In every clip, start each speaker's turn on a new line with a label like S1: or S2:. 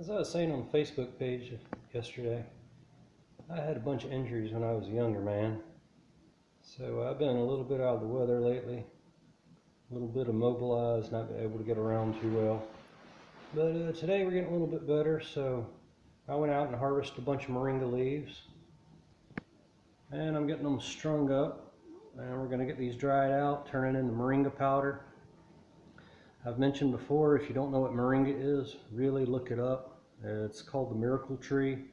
S1: As I was saying on the Facebook page yesterday, I had a bunch of injuries when I was a younger man. So I've been a little bit out of the weather lately, a little bit immobilized, not able to get around too well. But uh, today we're getting a little bit better, so I went out and harvested a bunch of moringa leaves. And I'm getting them strung up. And we're going to get these dried out, turn it into moringa powder. I've mentioned before, if you don't know what moringa is, really look it up. It's called the miracle tree.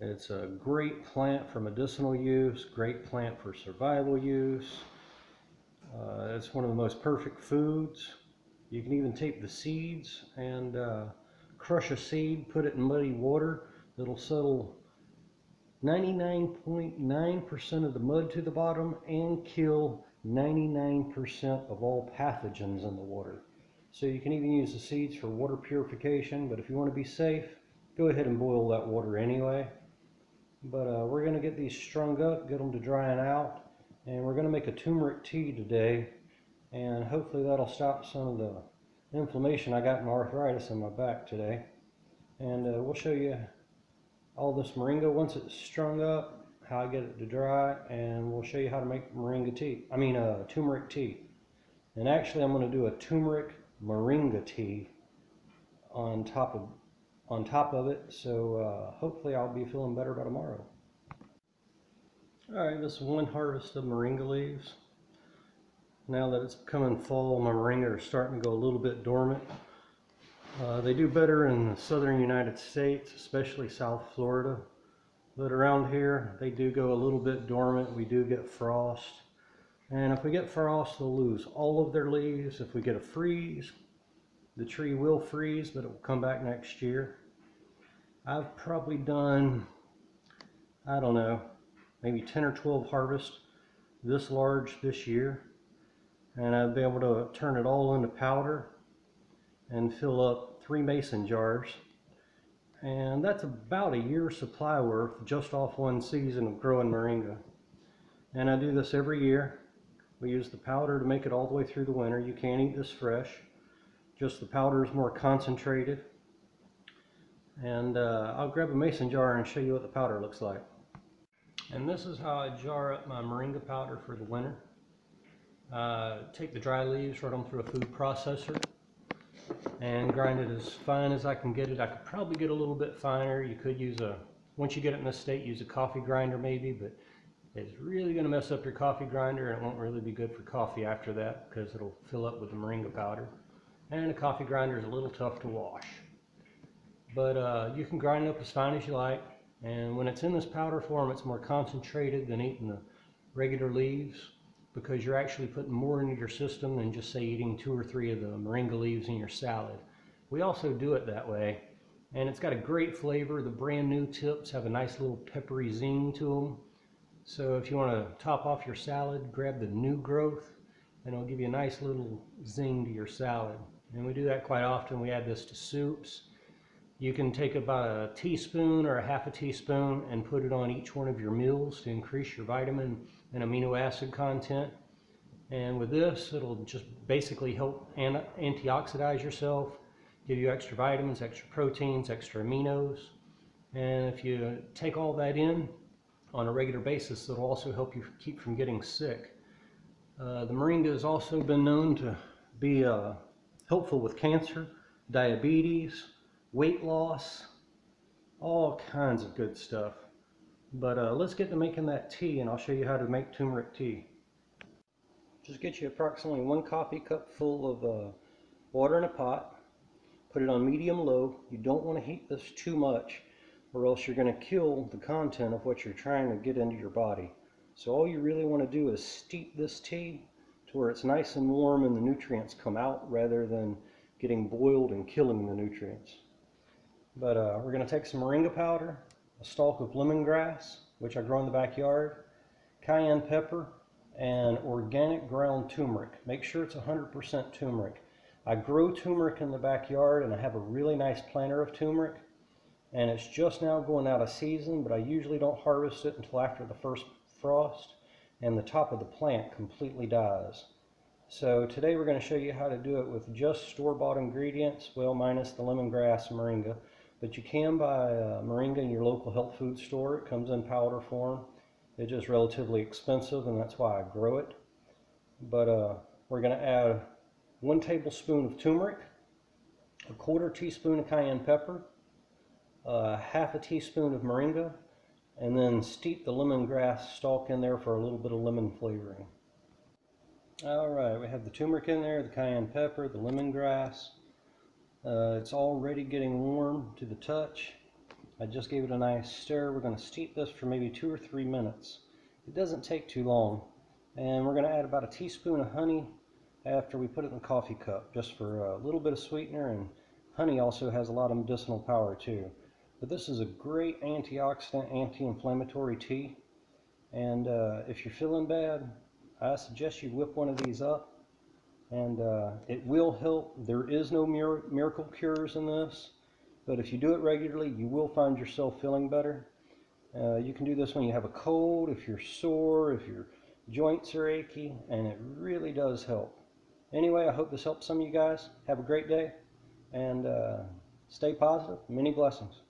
S1: It's a great plant for medicinal use, great plant for survival use. Uh, it's one of the most perfect foods. You can even take the seeds and uh, crush a seed, put it in muddy water. It'll settle 99.9% of the mud to the bottom and kill 99% of all pathogens in the water. So you can even use the seeds for water purification, but if you want to be safe, go ahead and boil that water anyway. But uh, we're going to get these strung up, get them to drying out, and we're going to make a turmeric tea today, and hopefully that'll stop some of the inflammation I got in arthritis in my back today. And uh, we'll show you all this moringa once it's strung up, how I get it to dry, and we'll show you how to make moringa tea. I mean, uh, turmeric tea. And actually, I'm going to do a turmeric moringa tea on top of on top of it. So uh, hopefully, I'll be feeling better by tomorrow. All right, this is one harvest of moringa leaves. Now that it's coming fall, my moringa are starting to go a little bit dormant. Uh, they do better in the southern United States, especially South Florida. But around here, they do go a little bit dormant. We do get frost. And if we get frost, they'll lose all of their leaves. If we get a freeze, the tree will freeze, but it will come back next year. I've probably done, I don't know, maybe 10 or 12 harvests this large this year. And I've been able to turn it all into powder and fill up three mason jars. And that's about a year's supply worth just off one season of growing moringa. And I do this every year. We use the powder to make it all the way through the winter. You can't eat this fresh. Just the powder is more concentrated. And uh, I'll grab a mason jar and show you what the powder looks like. And this is how I jar up my moringa powder for the winter. Uh, take the dry leaves, run them through a food processor and grind it as fine as I can get it. I could probably get a little bit finer. You could use a, once you get it in this state, use a coffee grinder maybe, but it's really going to mess up your coffee grinder and it won't really be good for coffee after that because it'll fill up with the moringa powder. And a coffee grinder is a little tough to wash. But uh, you can grind it up as fine as you like. And when it's in this powder form, it's more concentrated than eating the regular leaves because you're actually putting more into your system than just say eating two or three of the moringa leaves in your salad. We also do it that way and it's got a great flavor. The brand new tips have a nice little peppery zing to them. So if you want to top off your salad, grab the new growth and it'll give you a nice little zing to your salad. And we do that quite often. We add this to soups. You can take about a teaspoon or a half a teaspoon and put it on each one of your meals to increase your vitamin and amino acid content. And with this, it'll just basically help antioxidize yourself, give you extra vitamins, extra proteins, extra aminos. And if you take all that in on a regular basis, that'll also help you keep from getting sick. Uh, the moringa has also been known to be uh, helpful with cancer, diabetes, weight loss, all kinds of good stuff. But uh, let's get to making that tea and I'll show you how to make turmeric tea. Just get you approximately one coffee cup full of uh, water in a pot. Put it on medium low. You don't want to heat this too much or else you're going to kill the content of what you're trying to get into your body. So all you really want to do is steep this tea to where it's nice and warm and the nutrients come out rather than getting boiled and killing the nutrients. But uh, we're going to take some moringa powder, a stalk of lemongrass, which I grow in the backyard, cayenne pepper, and organic ground turmeric. Make sure it's 100% turmeric. I grow turmeric in the backyard and I have a really nice planter of turmeric and it's just now going out of season but I usually don't harvest it until after the first frost and the top of the plant completely dies. So today we're going to show you how to do it with just store-bought ingredients, well minus the lemongrass moringa. But you can buy uh, moringa in your local health food store. It comes in powder form. It's just relatively expensive, and that's why I grow it. But uh, we're going to add one tablespoon of turmeric, a quarter teaspoon of cayenne pepper, uh, half a teaspoon of moringa, and then steep the lemongrass stalk in there for a little bit of lemon flavoring. All right, we have the turmeric in there, the cayenne pepper, the lemongrass. Uh, it's already getting warm to the touch. I just gave it a nice stir. We're going to steep this for maybe two or three minutes. It doesn't take too long. And we're going to add about a teaspoon of honey after we put it in the coffee cup, just for a little bit of sweetener. And honey also has a lot of medicinal power too. But this is a great antioxidant, anti-inflammatory tea. And uh, if you're feeling bad, I suggest you whip one of these up. And uh, it will help. There is no mir miracle cures in this. But if you do it regularly, you will find yourself feeling better. Uh, you can do this when you have a cold, if you're sore, if your joints are achy, and it really does help. Anyway, I hope this helps some of you guys. Have a great day, and uh, stay positive. Many blessings.